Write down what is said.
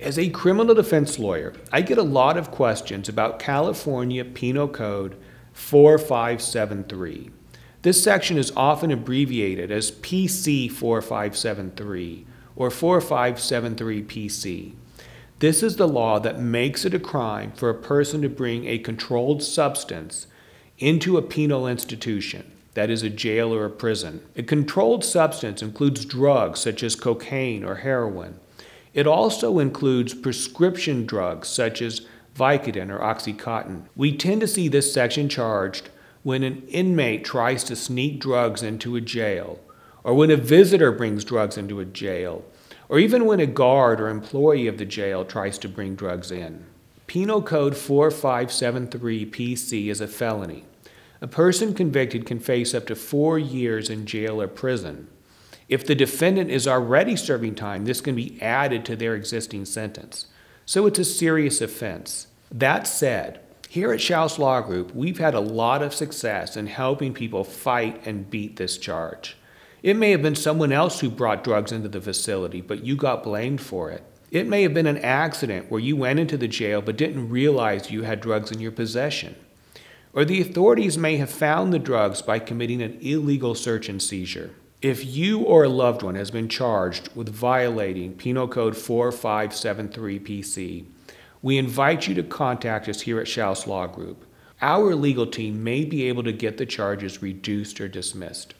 As a criminal defense lawyer, I get a lot of questions about California Penal Code 4573. This section is often abbreviated as PC 4573 or 4573 PC. This is the law that makes it a crime for a person to bring a controlled substance into a penal institution, that is, a jail or a prison. A controlled substance includes drugs such as cocaine or heroin. It also includes prescription drugs such as Vicodin or Oxycontin. We tend to see this section charged when an inmate tries to sneak drugs into a jail, or when a visitor brings drugs into a jail, or even when a guard or employee of the jail tries to bring drugs in. Penal Code 4573 PC is a felony. A person convicted can face up to four years in jail or prison. If the defendant is already serving time, this can be added to their existing sentence. So it's a serious offense. That said, here at Shouse Law Group, we've had a lot of success in helping people fight and beat this charge. It may have been someone else who brought drugs into the facility, but you got blamed for it. It may have been an accident where you went into the jail but didn't realize you had drugs in your possession. Or the authorities may have found the drugs by committing an illegal search and seizure. If you or a loved one has been charged with violating Penal Code 4573 PC, we invite you to contact us here at Shouse Law Group. Our legal team may be able to get the charges reduced or dismissed.